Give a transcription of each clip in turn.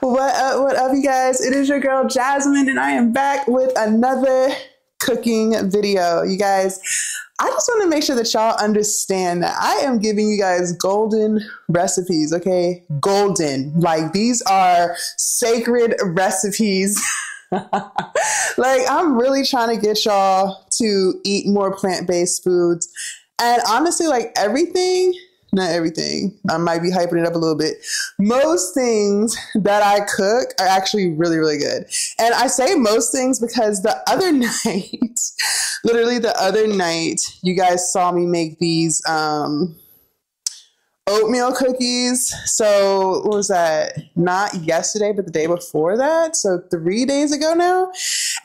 What up, what up, you guys? It is your girl Jasmine, and I am back with another cooking video. You guys, I just want to make sure that y'all understand that I am giving you guys golden recipes, okay? Golden. Like, these are sacred recipes. like, I'm really trying to get y'all to eat more plant based foods. And honestly, like, everything not everything. I might be hyping it up a little bit. Most things that I cook are actually really, really good. And I say most things because the other night, literally the other night, you guys saw me make these um, oatmeal cookies. So, what was that? Not yesterday, but the day before that. So, three days ago now.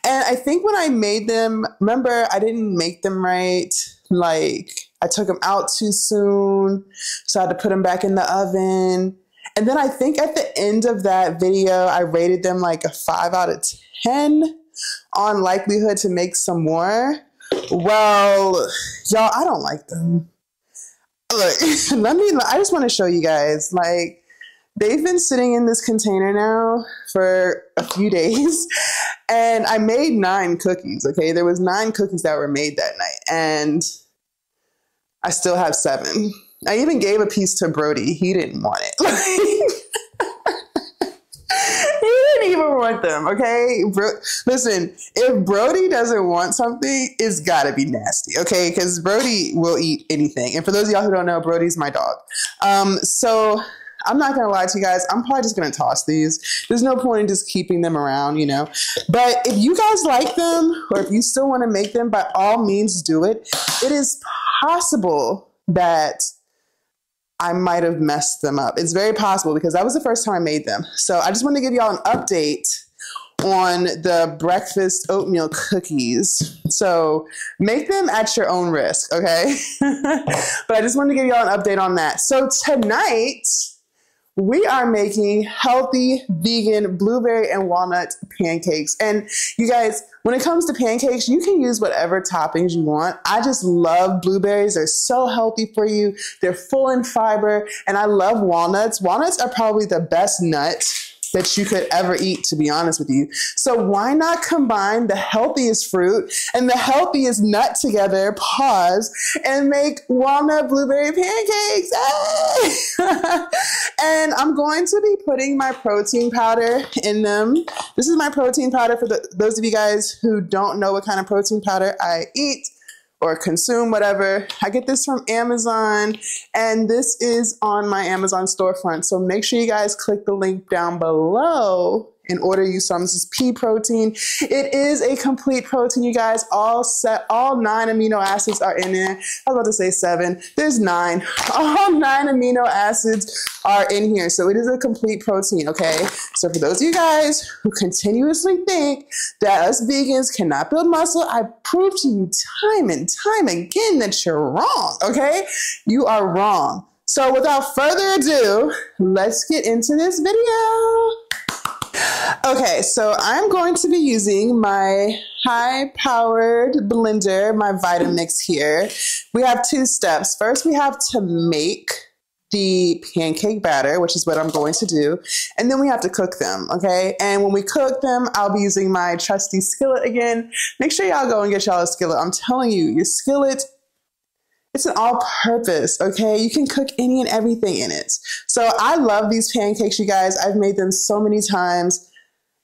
And I think when I made them, remember, I didn't make them right. Like, I took them out too soon, so I had to put them back in the oven. And then I think at the end of that video, I rated them like a five out of 10 on likelihood to make some more. Well, y'all, I don't like them. Look, let me, I just want to show you guys, like, they've been sitting in this container now for a few days and i made nine cookies okay there was nine cookies that were made that night and I still have seven. I even gave a piece to Brody. He didn't want it. he didn't even want them. Okay, Bro- listen. If Brody doesn't want something, it's got to be nasty. Okay, because Brody will eat anything. And for those of y'all who don't know, Brody's my dog. Um, so I'm not gonna lie to you guys. I'm probably just gonna toss these. There's no point in just keeping them around, you know. But if you guys like them, or if you still want to make them, by all means do it. It is possible that I might have messed them up. It's very possible because that was the first time I made them. So I just want to give y'all an update on the breakfast oatmeal cookies. So make them at your own risk, okay? but I just wanted to give y'all an update on that. So tonight, we are making healthy vegan blueberry and walnut pancakes. And you guys, when it comes to pancakes, you can use whatever toppings you want. I just love blueberries. They're so healthy for you. They're full in fiber. And I love walnuts. Walnuts are probably the best nut that you could ever eat, to be honest with you. So why not combine the healthiest fruit and the healthiest nut together, pause, and make walnut blueberry pancakes? Hey! and I'm going to be putting my protein powder in them. This is my protein powder for the, those of you guys who don't know what kind of protein powder I eat or consume whatever. I get this from Amazon and this is on my Amazon storefront. So make sure you guys click the link down below and order you some. This is pea protein. It is a complete protein, you guys. All set, all nine amino acids are in there. I was about to say seven. There's nine. All nine amino acids are in here. So it is a complete protein, okay? So for those of you guys who continuously think that us vegans cannot build muscle, I prove to you time and time again that you're wrong, okay? You are wrong. So without further ado, let's get into this video. Okay, so I'm going to be using my high powered blender, my Vitamix here. We have two steps. First, we have to make the pancake batter, which is what I'm going to do. And then we have to cook them, okay? And when we cook them, I'll be using my trusty skillet again. Make sure y'all go and get y'all a skillet. I'm telling you, your skillet it's an all purpose, okay? You can cook any and everything in it. So I love these pancakes, you guys. I've made them so many times.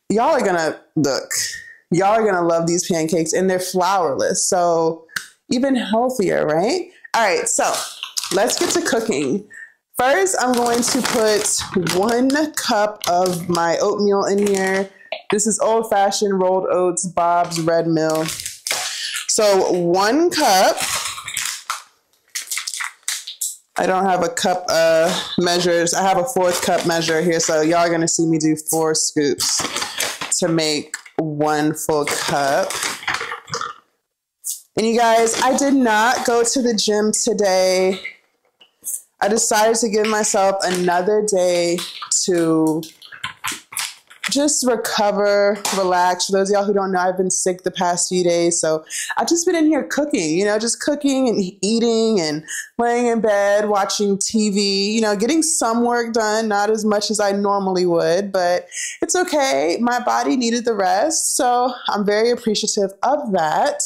Y'all are gonna look, y'all are gonna love these pancakes and they're flourless. So even healthier, right? All right, so let's get to cooking. First, I'm going to put one cup of my oatmeal in here. This is old fashioned rolled oats, Bob's Red Mill. So one cup I don't have a cup uh, measures. I have a fourth cup measure here, so y'all are gonna see me do four scoops to make one full cup. And you guys, I did not go to the gym today. I decided to give myself another day to just recover, relax. For those y'all who don't know, I've been sick the past few days. So I've just been in here cooking, you know, just cooking and eating and laying in bed, watching TV, you know, getting some work done, not as much as I normally would, but it's okay. My body needed the rest. So I'm very appreciative of that.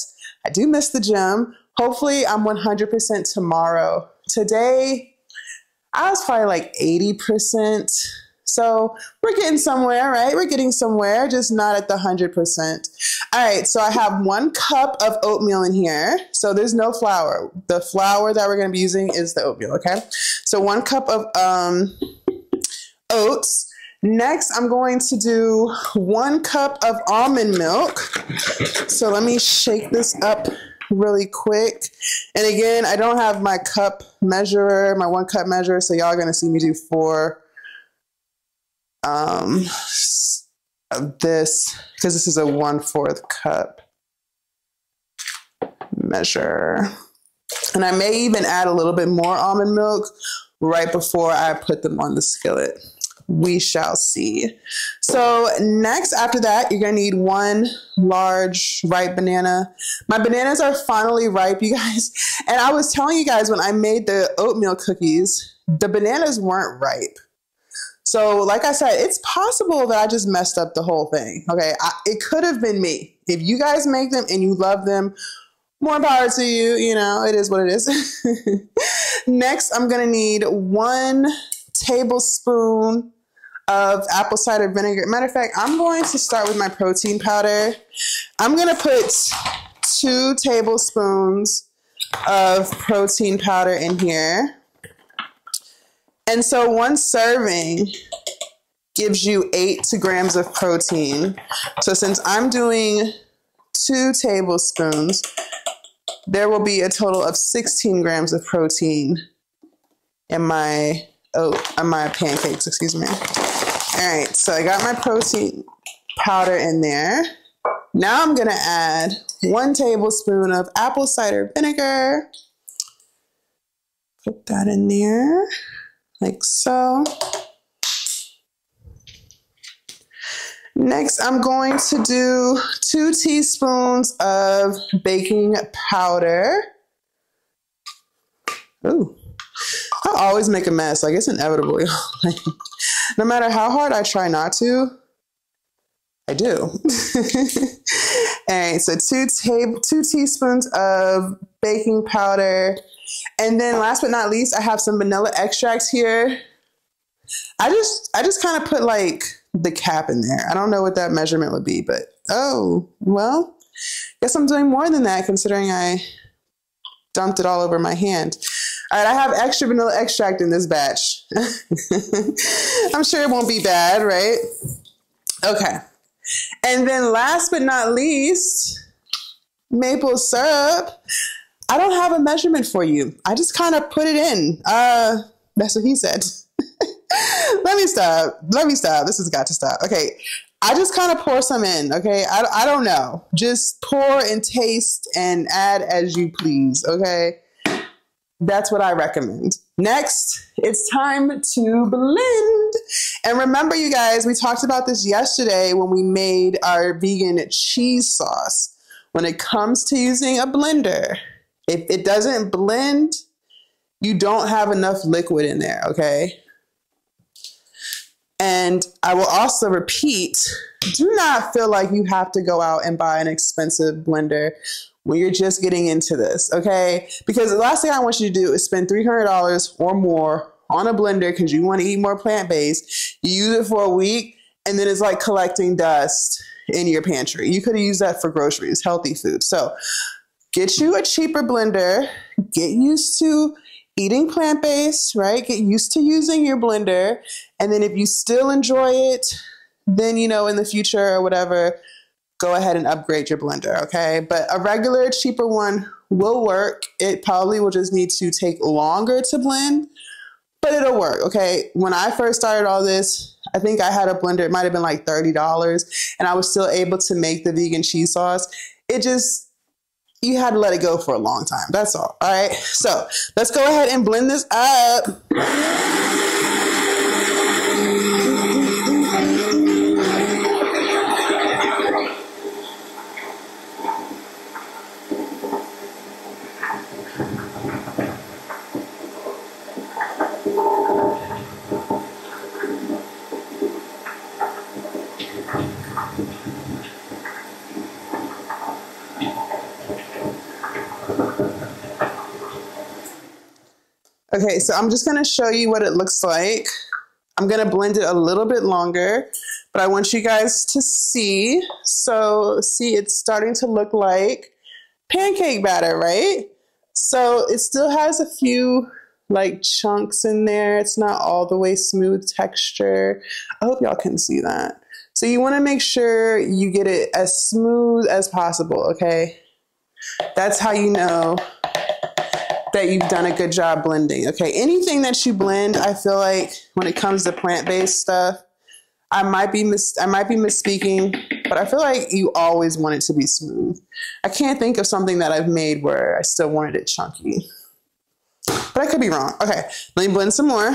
I do miss the gym. Hopefully, I'm 100% tomorrow. Today, I was probably like 80%. So we're getting somewhere, right? We're getting somewhere, just not at the 100%. All right, so I have one cup of oatmeal in here. So there's no flour. The flour that we're going to be using is the oatmeal, okay? So one cup of um, oats. Next, I'm going to do one cup of almond milk. So let me shake this up really quick. And again, I don't have my cup measurer, my one cup measure, so y'all are gonna see me do four um, this because this is a one fourth cup measure. And I may even add a little bit more almond milk right before I put them on the skillet we shall see. So next after that, you're gonna need one large ripe banana. My bananas are finally ripe, you guys. And I was telling you guys when I made the oatmeal cookies, the bananas weren't ripe. So like I said, it's possible that I just messed up the whole thing. Okay, I, it could have been me. If you guys make them and you love them, more power to you. You know, it is what it is. Next, I'm gonna need one tablespoon of apple cider vinegar. Matter of fact, I'm going to start with my protein powder. I'm going to put two tablespoons of protein powder in here. And so one serving gives you eight grams of protein. So since I'm doing two tablespoons, there will be a total of 16 grams of protein in my oh, on my pancakes, excuse me. All right, so I got my protein powder in there. Now I'm gonna add one tablespoon of apple cider vinegar. Put that in there, like so. Next, I'm going to do two teaspoons of baking powder. Ooh, I always make a mess. Like it's inevitable. no matter how hard I try not to, I do. All right, so two table two teaspoons of baking powder. And then last but not least, I have some vanilla extracts here. I just I just kind of put like the cap in there. I don't know what that measurement would be, but oh, well, guess I'm doing more than that considering I dumped it all over my hand. All right, I have extra vanilla extract in this batch. I'm sure it won't be bad, right? Okay. And then last but not least, maple syrup. I don't have a measurement for you. I just kind of put it in. Uh, that's what he said. Let me stop. Let me stop. This has got to stop. Okay. I just kind of pour some in. Okay. I, I don't know. Just pour and taste and add as you please. Okay. That's what I recommend. Next, it's time to blend. And remember, you guys, we talked about this yesterday when we made our vegan cheese sauce. When it comes to using a blender, if it doesn't blend, you don't have enough liquid in there, okay? And I will also repeat do not feel like you have to go out and buy an expensive blender when you're just getting into this, okay? Because the last thing I want you to do is spend $300 or more on a blender because you want to eat more plant based. You use it for a week and then it's like collecting dust in your pantry. You could have used that for groceries, healthy food. So get you a cheaper blender, get used to eating plant based, right? Get used to using your blender. And then if you still enjoy it, then, you know, in the future or whatever, go ahead and upgrade your blender, okay? But a regular, cheaper one will work. It probably will just need to take longer to blend, but it'll work, okay? When I first started all this, I think I had a blender, it might have been like $30, and I was still able to make the vegan cheese sauce. It just, you had to let it go for a long time. That's all, all right? So let's go ahead and blend this up. Okay, so I'm just gonna show you what it looks like. I'm gonna blend it a little bit longer, but I want you guys to see. So see, it's starting to look like pancake batter, right? So it still has a few like chunks in there. It's not all the way smooth texture. I hope y'all can see that. So you wanna make sure you get it as smooth as possible, okay? That's how you know that you've done a good job blending. Okay, anything that you blend, I feel like when it comes to plant-based stuff, I might be mis- I might be misspeaking, but I feel like you always want it to be smooth. I can't think of something that I've made where I still wanted it chunky. But I could be wrong. Okay, let me blend some more.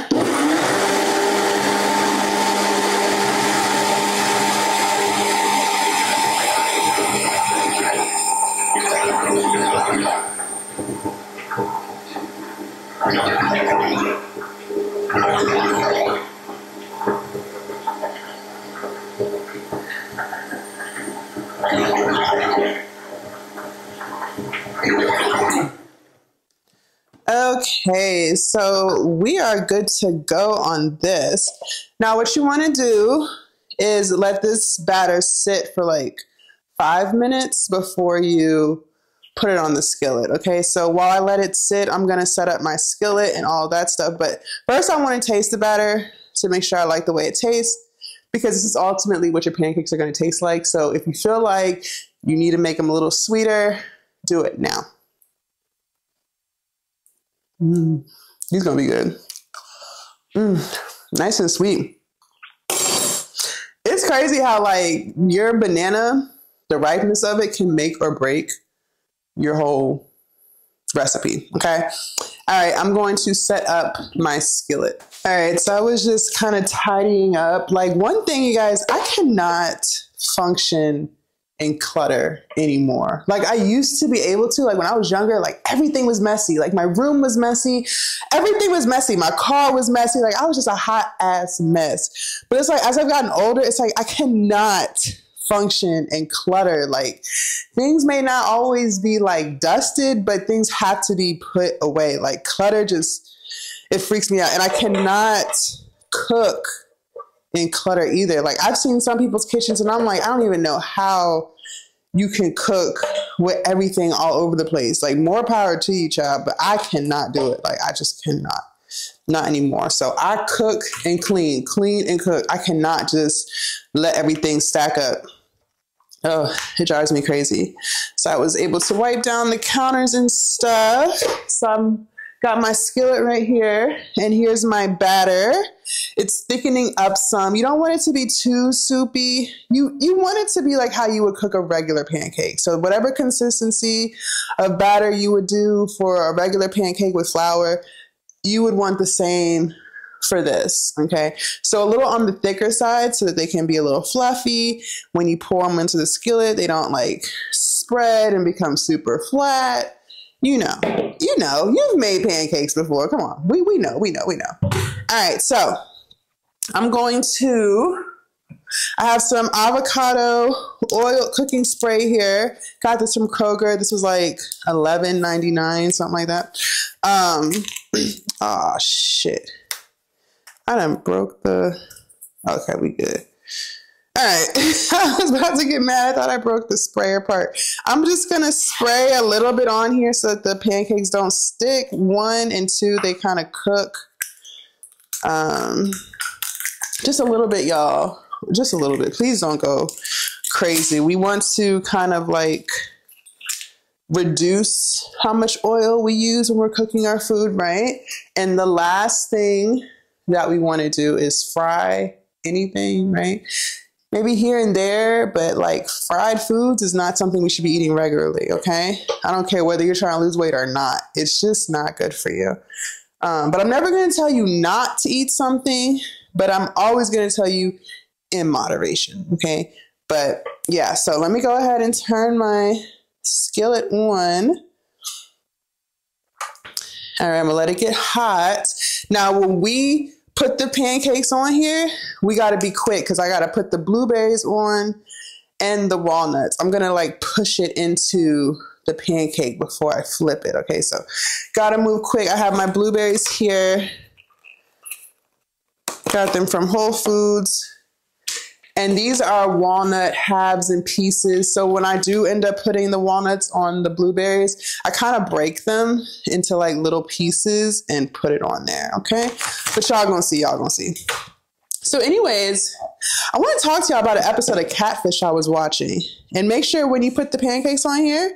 Okay, so we are good to go on this. Now, what you want to do is let this batter sit for like five minutes before you put it on the skillet. Okay, so while I let it sit, I'm gonna set up my skillet and all that stuff. But first, I want to taste the batter to make sure I like the way it tastes because this is ultimately what your pancakes are gonna taste like. So if you feel like you need to make them a little sweeter, do it now. Mm, these gonna be good. Mm, nice and sweet. It's crazy how like your banana, the ripeness of it can make or break your whole recipe. Okay. All right. I'm going to set up my skillet. All right. So I was just kind of tidying up. Like one thing, you guys, I cannot function in clutter anymore. Like I used to be able to, like when I was younger, like everything was messy. Like my room was messy. Everything was messy. My car was messy. Like I was just a hot ass mess. But it's like as I've gotten older, it's like I cannot function and clutter. Like things may not always be like dusted, but things have to be put away. Like clutter just, it freaks me out. And I cannot cook in clutter either. Like I've seen some people's kitchens and I'm like, I don't even know how you can cook with everything all over the place. Like more power to you, child, but I cannot do it. Like I just cannot. Not anymore. So I cook and clean, clean and cook. I cannot just let everything stack up. Oh, it drives me crazy. So I was able to wipe down the counters and stuff. So I'm got my skillet right here, and here's my batter. It's thickening up some. You don't want it to be too soupy. You you want it to be like how you would cook a regular pancake. So whatever consistency of batter you would do for a regular pancake with flour, you would want the same for this. Okay. So a little on the thicker side so that they can be a little fluffy. When you pour them into the skillet, they don't like spread and become super flat. You know, you know, you've made pancakes before. Come on. We, we know, we know, we know. All right. So I'm going to, I have some avocado oil cooking spray here. Got this from Kroger. This was like $11.99, something like that. Um, oh shit. I done broke the. Okay, we good. All right. I was about to get mad. I thought I broke the sprayer part. I'm just to spray a little bit on here so that the pancakes don't stick. One and two, they kind of cook. Um, just a little bit, y'all. Just a little bit. Please don't go crazy. We want to kind of like reduce how much oil we use when we're cooking our food, right? And the last thing that we want to do is fry anything, right? Maybe here and there, but like fried foods is not something we should be eating regularly, okay? I don't care whether you're trying to lose weight or not. It's just not good for you. Um, but I'm never going to tell you not to eat something, but I'm always going to tell you in moderation, okay? But yeah, so let me go ahead and turn my skillet on. All right, I'm gonna let it get hot. Now, when we put the pancakes on here, we got to be quick because I got to put the blueberries on and the walnuts. I'm going to like push it into the pancake before I flip it. Okay, so got to move quick. I have my blueberries here. Got them from Whole Foods. And these are walnut halves and pieces. So when I do end up putting the walnuts on the blueberries, I kind of break them into like little pieces and put it on there. Okay. But y'all gonna see, y'all gonna see. So, anyways, I want to talk to y'all about an episode of Catfish I was watching. And make sure when you put the pancakes on here,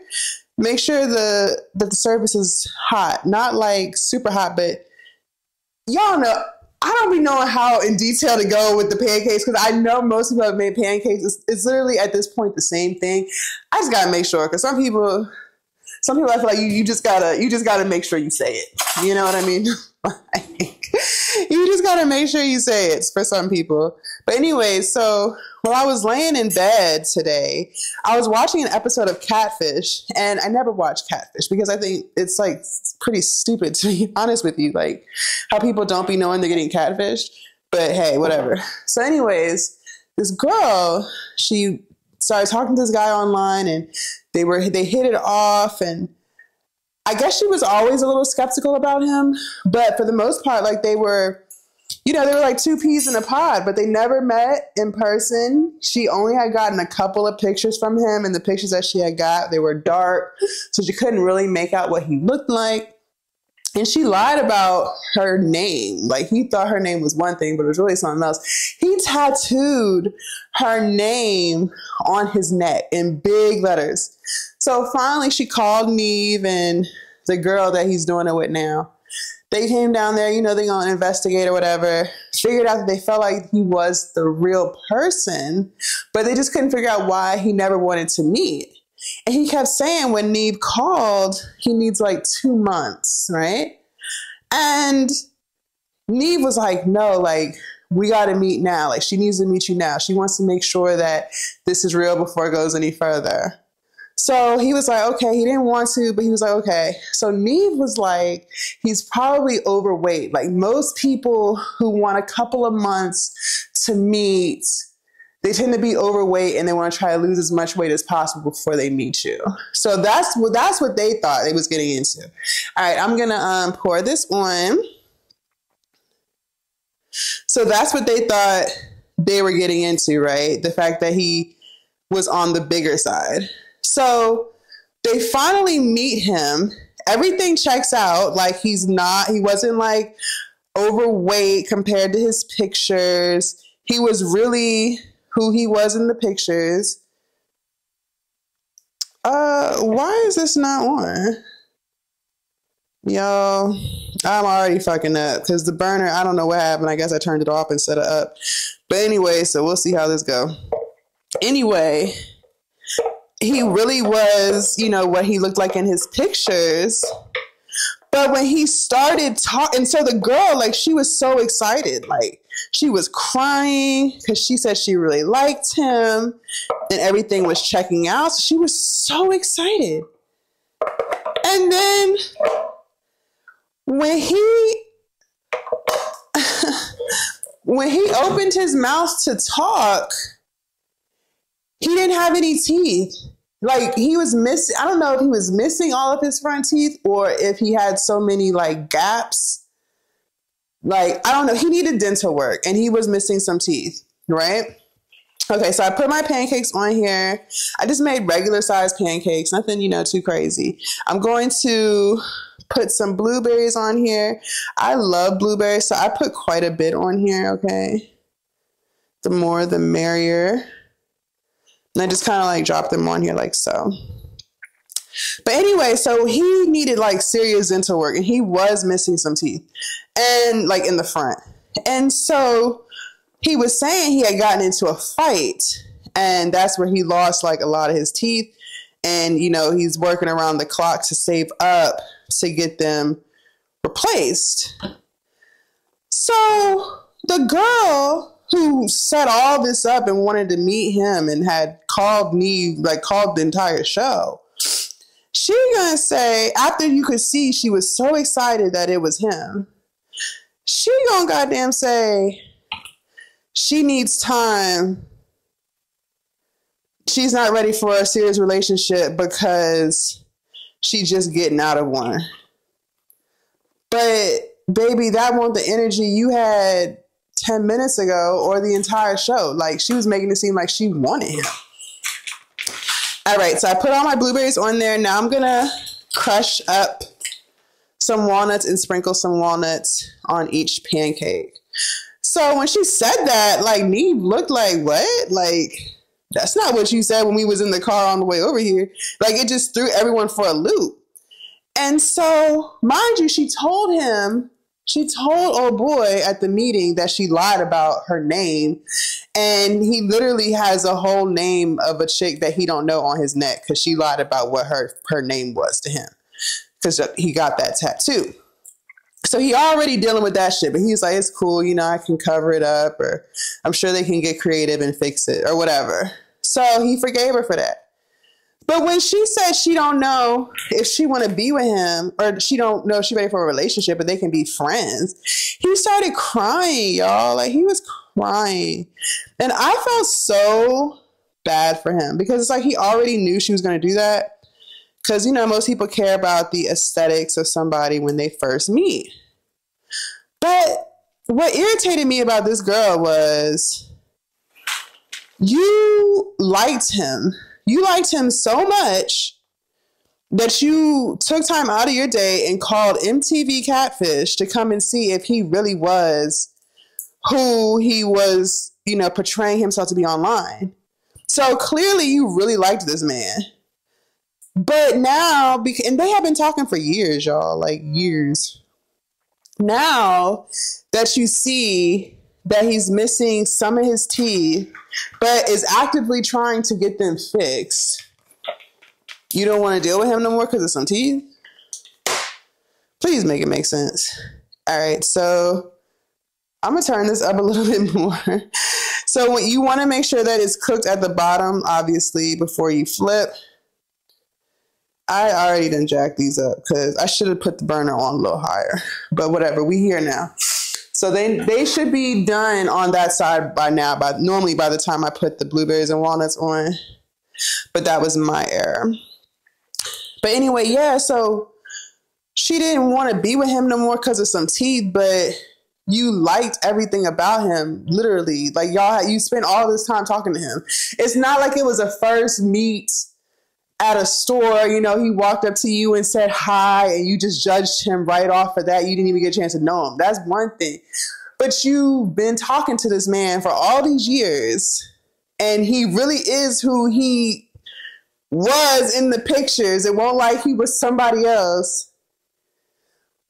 make sure the that the service is hot. Not like super hot, but y'all know I don't be knowing how in detail to go with the pancakes because I know most people have made pancakes. It's, it's, literally at this point the same thing. I just gotta make sure because some people, some people I feel like you, you just gotta you just gotta make sure you say it. You know what I mean? you just gotta make sure you say it for some people. But anyway, so while I was laying in bed today, I was watching an episode of Catfish, and I never watched Catfish because I think it's like pretty stupid to be honest with you, like how people don't be knowing they're getting catfished. But hey, whatever. So, anyways, this girl, she started talking to this guy online, and they were they hit it off, and I guess she was always a little skeptical about him, but for the most part, like they were you know, they were like two peas in a pod, but they never met in person. She only had gotten a couple of pictures from him, and the pictures that she had got, they were dark, so she couldn't really make out what he looked like. And she lied about her name. Like he thought her name was one thing, but it was really something else. He tattooed her name on his neck in big letters. So finally she called Nev and the girl that he's doing it with now they came down there, you know, they gonna investigate or whatever, figured out that they felt like he was the real person, but they just couldn't figure out why he never wanted to meet. And he kept saying when Nev called, he needs like two months, right? And Nev was like, no, like, we got to meet now. Like, she needs to meet you now. She wants to make sure that this is real before it goes any further. So he was like, okay, he didn't want to, but he was like, okay. So Nev was like, he's probably overweight. Like most people who want a couple of months to meet, they tend to be overweight and they want to try to lose as much weight as possible before they meet you. So that's what that's what they thought they was getting into. All right, I'm gonna um, pour this on. So that's what they thought they were getting into, right? The fact that he was on the bigger side. So they finally meet him. Everything checks out. Like he's not, he wasn't like overweight compared to his pictures. He was really who he was in the pictures. Uh, why is this not on? Yo, I'm already fucking up because the burner, I don't know what happened. I guess I turned it off instead of up. But anyway, so we'll see how this go. Anyway, he really was, you know, what he looked like in his pictures. But when he started talking, and so the girl, like, she was so excited. Like, she was crying because she said she really liked him and everything was checking out. So she was so excited. And then when he when he opened his mouth to talk, he didn't have any teeth. Like he was missing, I don't know if he was missing all of his front teeth or if he had so many like gaps. Like, I don't know. He needed dental work and he was missing some teeth, right? Okay, so I put my pancakes on here. I just made regular size pancakes, nothing, you know, too crazy. I'm going to put some blueberries on here. I love blueberries, so I put quite a bit on here, okay? The more, the merrier. And I just kind of like drop them on here like so. But anyway, so he needed like serious dental work and he was missing some teeth and like in the front. And so he was saying he had gotten into a fight and that's where he lost like a lot of his teeth. And, you know, he's working around the clock to save up to get them replaced. So the girl who set all this up and wanted to meet him and had called me, like called the entire show. She gonna say after you could see she was so excited that it was him. she gonna goddamn say she needs time. She's not ready for a serious relationship because she's just getting out of one. But baby, that wasn't the energy you had 10 minutes ago or the entire show. Like she was making it seem like she wanted him. All right, so I put all my blueberries on there. Now I'm gonna crush up some walnuts and sprinkle some walnuts on each pancake. So when she said that, like me looked like what? Like that's not what you said when we was in the car on the way over here. Like it just threw everyone for a loop. And so, mind you, she told him, she told old boy at the meeting that she lied about her name. And he literally has a whole name of a chick that he don't know on his neck because she lied about what her, her name was to him. Because he got that tattoo. So he already dealing with that shit, but he's like, it's cool, you know, I can cover it up, or I'm sure they can get creative and fix it, or whatever. So he forgave her for that. But when she said she don't know if she want to be with him or she don't know if she ready for a relationship, but they can be friends, he started crying, y'all. Like he was crying. And I felt so bad for him because it's like he already knew she was going to do that. Because, you know, most people care about the aesthetics of somebody when they first meet. But what irritated me about this girl was you liked him you liked him so much that you took time out of your day and called MTV Catfish to come and see if he really was who he was, you know, portraying himself to be online. So clearly you really liked this man. But now, and they have been talking for years, y'all, like years. Now that you see that he's missing some of his teeth, but is actively trying to get them fixed. You don't want to deal with him no more because of some teeth? Please make it make sense. All right, so I'm gonna turn this up a little bit more. so you want to make sure that it's cooked at the bottom, obviously, before you flip. I already done jacked these up because I should have put the burner on a little higher. But whatever, we here now. So they they should be done on that side by now. By normally by the time I put the blueberries and walnuts on, but that was my error. But anyway, yeah. So she didn't want to be with him no more because of some teeth, but you liked everything about him. Literally, like y'all, you spent all this time talking to him. It's not like it was a first meet at a store, you know, he walked up to you and said hi, and you just judged him right off of that. You didn't even get a chance to know him. That's one thing. But you've been talking to this man for all these years, and he really is who he was in the pictures. It won't like he was somebody else.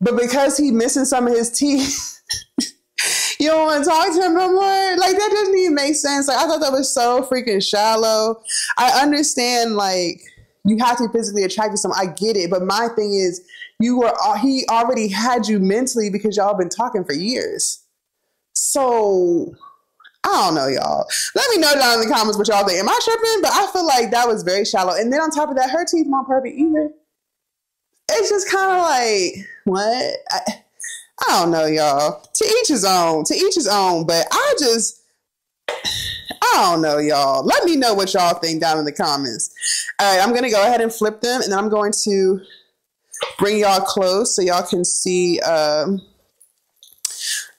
But because he missing some of his teeth, you don't want to talk to him no more. Like that doesn't even make sense. Like I thought that was so freaking shallow. I understand like you have to be physically attracted to someone. I get it, but my thing is, you were he already had you mentally because y'all been talking for years. So I don't know, y'all. Let me know down in the comments what y'all think. Am I tripping? But I feel like that was very shallow. And then on top of that, her teeth weren't perfect either. It's just kind of like what I, I don't know, y'all. To each his own. To each his own. But I just I don't know, y'all. Let me know what y'all think down in the comments. All right, I'm going to go ahead and flip them, and then I'm going to bring y'all close so y'all can see um,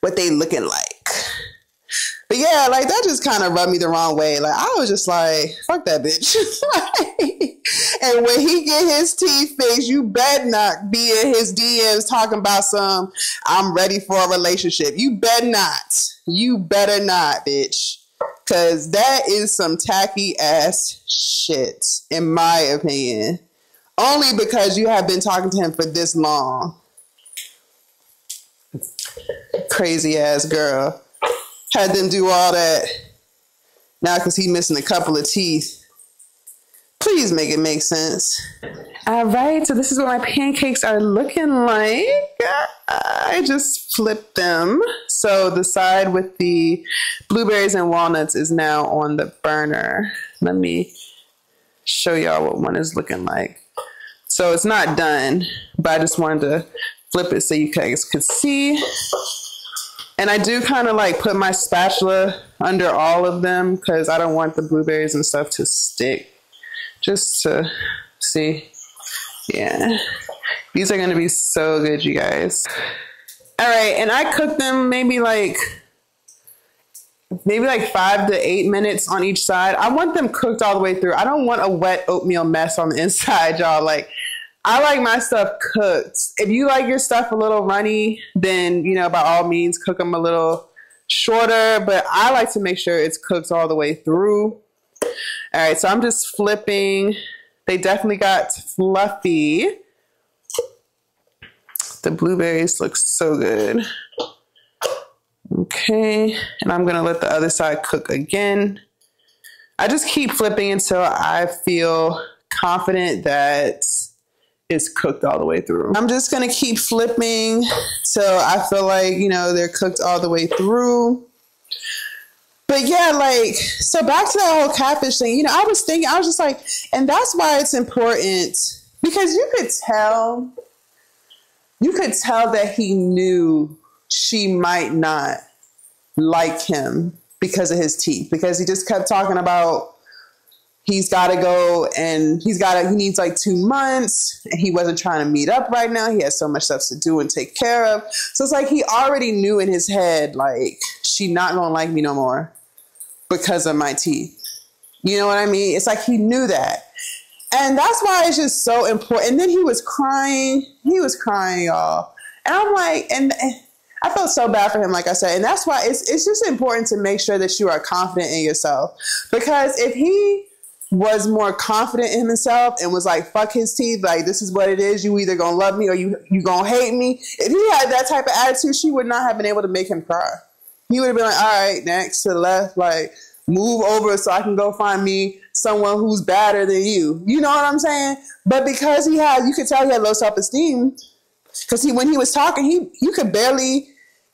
what they looking like. But yeah, like that just kind of rubbed me the wrong way. Like I was just like, fuck that bitch. and when he get his teeth fixed, you better not be in his DMs talking about some, I'm ready for a relationship. You better not. You better not, bitch. Cause that is some tacky ass shit, in my opinion. Only because you have been talking to him for this long. Crazy ass girl. Had them do all that. Now because he missing a couple of teeth. Please make it make sense. All right, so this is what my pancakes are looking like. I just flipped them. So the side with the blueberries and walnuts is now on the burner. Let me show y'all what one is looking like. So it's not done, but I just wanted to flip it so you guys could see. And I do kind of like put my spatula under all of them because I don't want the blueberries and stuff to stick. Just to see. Yeah. These are going to be so good, you guys. All right. And I cook them maybe like maybe like five to eight minutes on each side. I want them cooked all the way through. I don't want a wet oatmeal mess on the inside, y'all. Like, I like my stuff cooked. If you like your stuff a little runny, then, you know, by all means, cook them a little shorter. But I like to make sure it's cooked all the way through. All right, so I'm just flipping. They definitely got fluffy. The blueberries look so good. Okay, and I'm gonna let the other side cook again. I just keep flipping until I feel confident that it's cooked all the way through. I'm just gonna keep flipping till I feel like, you know, they're cooked all the way through. But yeah, like, so back to that whole catfish thing, you know, I was thinking, I was just like, and that's why it's important because you could tell, you could tell that he knew she might not like him because of his teeth, because he just kept talking about he's got to go and he's got to, he needs like two months and he wasn't trying to meet up right now. He has so much stuff to do and take care of. So it's like he already knew in his head, like, she not going to like me no more because of my teeth. You know what I mean? It's like he knew that. And that's why it's just so important. And then he was crying. He was crying, y'all. And I'm like, and, and I felt so bad for him, like I said. And that's why it's, it's just important to make sure that you are confident in yourself. Because if he was more confident in himself and was like, fuck his teeth, like, this is what it is. You either gonna love me or you, you gonna hate me. If he had that type of attitude, she would not have been able to make him cry. He would have been like, all right, next to the left, like, move over so I can go find me someone who's better than you. You know what I'm saying? But because he had, you could tell he had low self esteem. Because he, when he was talking, he, you could barely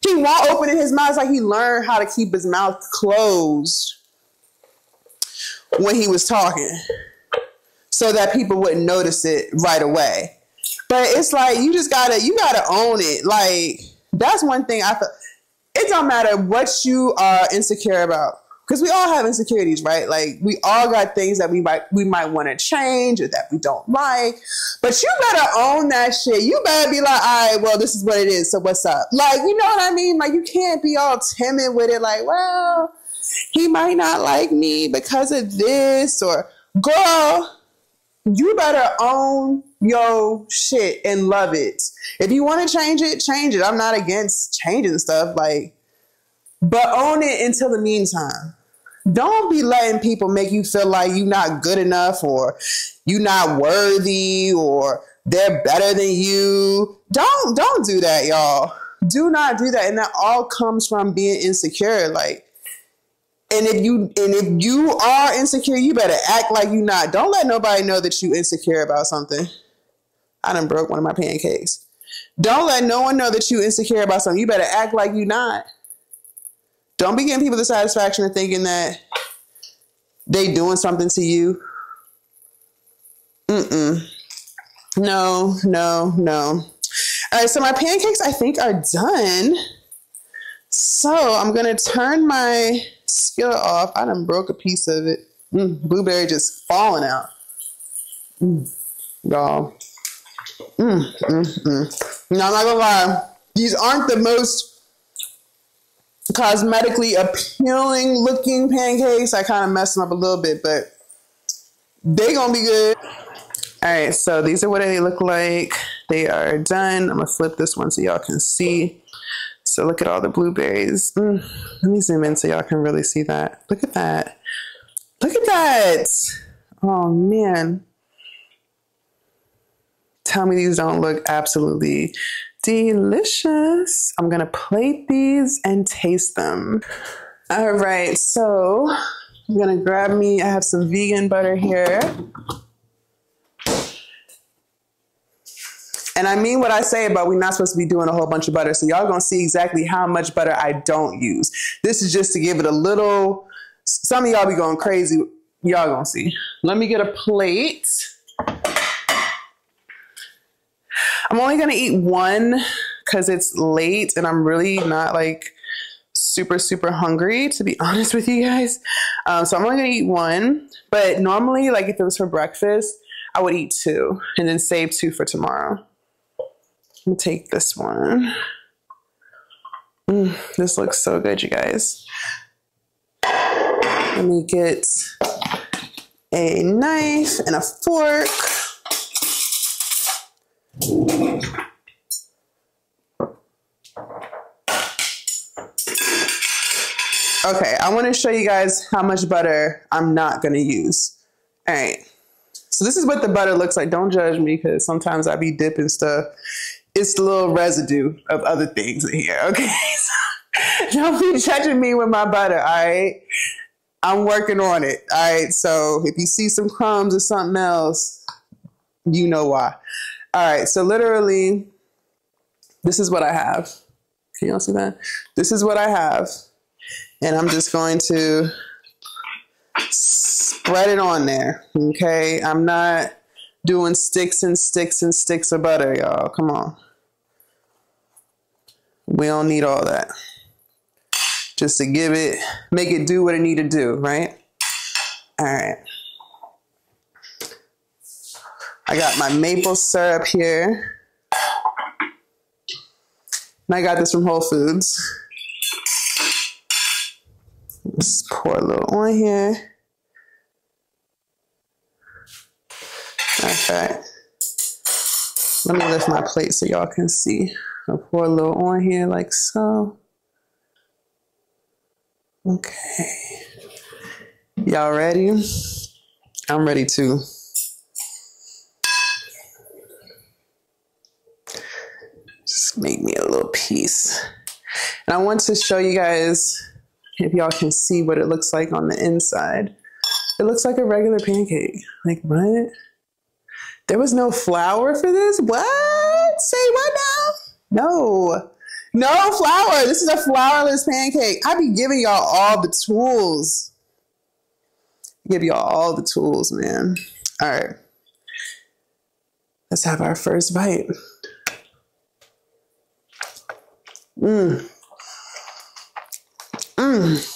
he won't open his mouth. It's like he learned how to keep his mouth closed when he was talking so that people wouldn't notice it right away. But it's like you just gotta you gotta own it. Like that's one thing I thought it don't matter what you are insecure about because we all have insecurities, right? Like we all got things that we might we might want to change or that we don't like. But you better own that shit. You better be like, all right, well, this is what it is. So what's up? Like, you know what I mean? Like you can't be all timid with it, like, well, he might not like me because of this, or girl, you better own your shit and love it. If you want to change it, change it. I'm not against changing stuff, like, but own it until the meantime don't be letting people make you feel like you're not good enough or you're not worthy or they're better than you. Don't don't do that, y'all. Do not do that. And that all comes from being insecure. Like, and if you and if you are insecure, you better act like you not. Don't let nobody know that you insecure about something. I done broke one of my pancakes. Don't let no one know that you insecure about something. You better act like you not. Don't be giving people the satisfaction of thinking that they doing something to you. Mm-mm. No, no, no. All right, so my pancakes I think are done. So I'm gonna turn my skillet off. I done broke a piece of it. Mm, blueberry just falling out. Mm, y'all. Mm, mm, mm. No, I'm not gonna lie. These aren't the most cosmetically appealing looking pancakes. I kind of messed them up a little bit, but they gonna be good. All right, so these are what they look like. They are done. I'm gonna flip this one so y'all can see. So look at all the blueberries. Mm, let me zoom in so y'all can really see that. Look at that. Look at that. Oh man. Tell me these don't look absolutely delicious. I'm gonna plate these and taste them. All right, so I'm gonna grab me, I have some vegan butter here. And I mean what I say about we're not supposed to be doing a whole bunch of butter. So y'all gonna see exactly how much butter I don't use. This is just to give it a little, some of y'all be going crazy. Y'all gonna see. Let me get a plate. I'm only gonna eat one because it's late and I'm really not like super, super hungry, to be honest with you guys. Um, so I'm only gonna eat one. But normally, like if it was for breakfast, I would eat two and then save two for tomorrow. Let me take this one. Mm, this looks so good, you guys. Let me get a knife and a fork. Okay, I want to show you guys how much butter I'm not going to use. All right. So this is what the butter looks like. Don't judge me because sometimes I be dipping stuff. It's a little residue of other things in here. Okay. So don't be judging me with my butter. All right. I'm working on it. All right. So if you see some crumbs or something else, you know why. All right. So literally, this is what I have. Can y'all see that? This is what I have. And I'm just going to spread it on there. Okay. I'm not doing sticks and sticks and sticks of butter, y'all. Come on. We don't need all that. Just to give it, make it do what it need to do, right? All right. I got my maple syrup here. And I got this from Whole Foods. Just pour a little on here. Okay. Let me lift my plate so y'all can see. I'll pour a little on here like so. Okay. Y'all ready? I'm ready too. Make me a little piece. And I want to show you guys if y'all can see what it looks like on the inside. It looks like a regular pancake. Like what? There was no flour for this? What? Say what now? No. No flour. This is a flourless pancake. I be giving y'all all the tools. Give y'all all the tools, man. All right. Let's have our first bite. Mmm. Mmm.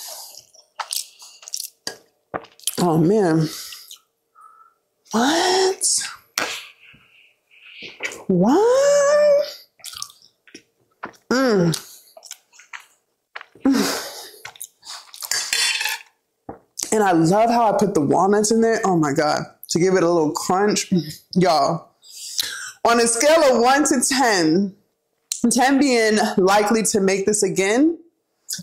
Oh man. What? What? Mm. And I love how I put the walnuts in there. Oh my God. To give it a little crunch. Y'all, on a scale of one to 10, 10 being likely to make this again,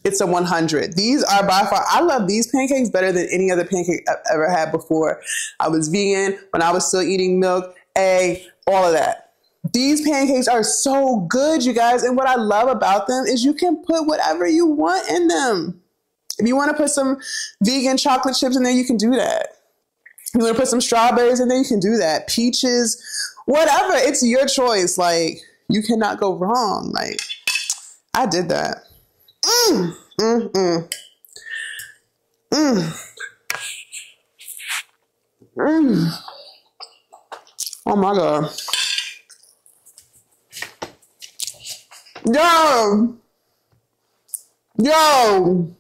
it's a 100. These are by far, I love these pancakes better than any other pancake I've ever had before. I was vegan when I was still eating milk, egg, all of that. These pancakes are so good, you guys. And what I love about them is you can put whatever you want in them. If you want to put some vegan chocolate chips in there, you can do that. If you want to put some strawberries in there, you can do that. Peaches, whatever. It's your choice. Like, you cannot go wrong. Like, I did that. Mm, mm, mm. Mm. Mm. Oh my God. Yo. Yo.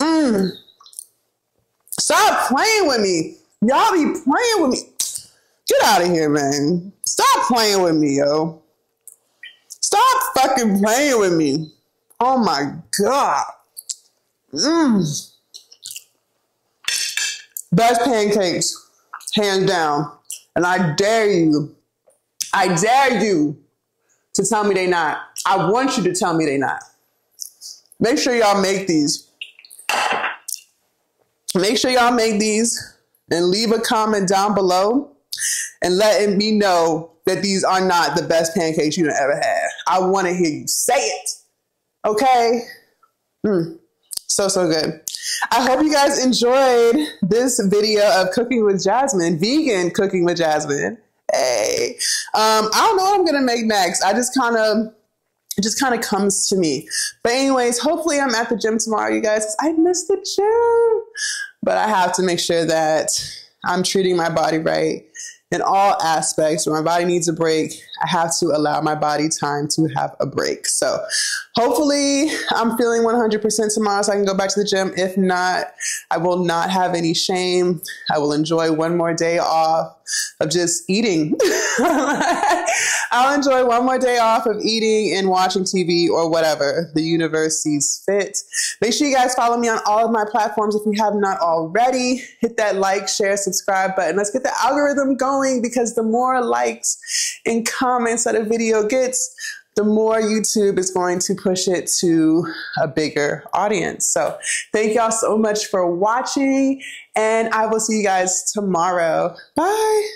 Mm. Stop playing with me. Y'all be playing with me. Get out of here, man. Stop playing with me, yo. Stop fucking playing with me. Oh my God. Mmm. Best pancakes, hands down. And I dare you, I dare you to tell me they not. I want you to tell me they not. Make sure y'all make these. Make sure y'all make these and leave a comment down below and letting me know that these are not the best pancakes you've ever had. I want to hear you say it. Okay? Mm, so, so good. I hope you guys enjoyed this video of cooking with Jasmine, vegan cooking with Jasmine hey. Um, I don't know what I'm gonna make next. I just kind of it just kind of comes to me. But anyways, hopefully I'm at the gym tomorrow, you guys. I miss the gym. But I have to make sure that I'm treating my body right in all aspects. My body needs a break, I have to allow my body time to have a break. So hopefully I'm feeling 100% tomorrow so I can go back to the gym. If not, I will not have any shame. I will enjoy one more day off of just eating. I'll enjoy one more day off of eating and watching TV or whatever the universe sees fit. Make sure you guys follow me on all of my platforms if you have not already. Hit that like, share, subscribe button. Let's get the algorithm going because the more likes and comments that a video gets, the more YouTube is going to push it to a bigger audience. So thank y'all so much for watching and I will see you guys tomorrow. Bye.